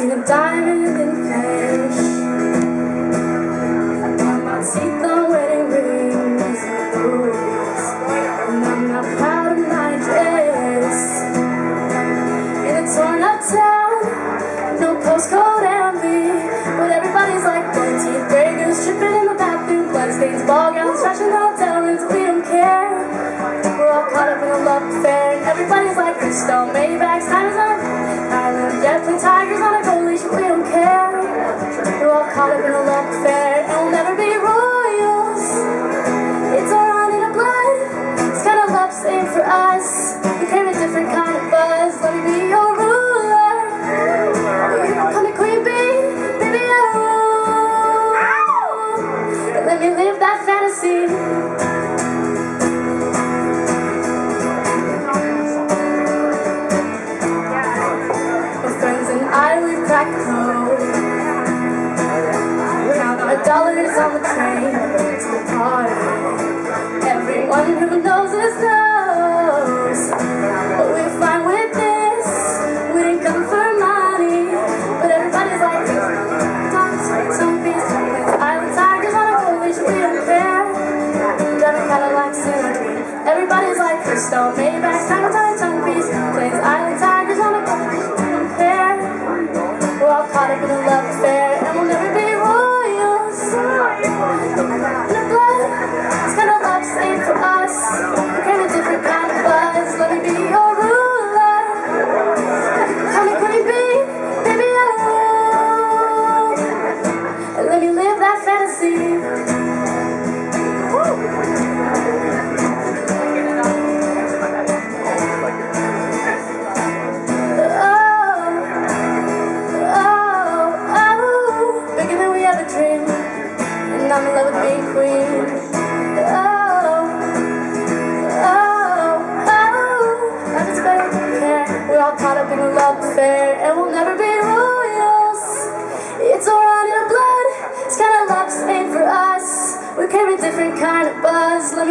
Seen a diamond in flesh. On my teeth, the wedding rings and I'm not proud of my dress. In a torn up town, no postcode envy. But everybody's like gold teeth breakers, tripping in the bathroom, bloodstains, ball gowns, fashion hotel rooms. We don't care. We're all caught up in a love affair. And everybody's like crystal Maybachs, on island, All caught a love affair, and we'll never be royals. It's blood. It's kind of love same for us. We crave a different kind of buzz. Let me be your ruler. Come to queen bee, baby, oh. And let me live that fantasy. My friends and I, we've cracked code. Dollars on the train to the party. Everyone who knows us knows. But we're fine with this. We didn't come for money. But everybody's like, Dogs, some beats, island tigers on a gold leash. We don't care. Driving Cadillacs in a. Everybody's like Crystal Let me live that fantasy. Oh, oh. oh, oh. And I'm in love with being queen. Oh, oh, oh, I'm. We're all caught up in a love affair, and we'll never be a different kind of buzz. Let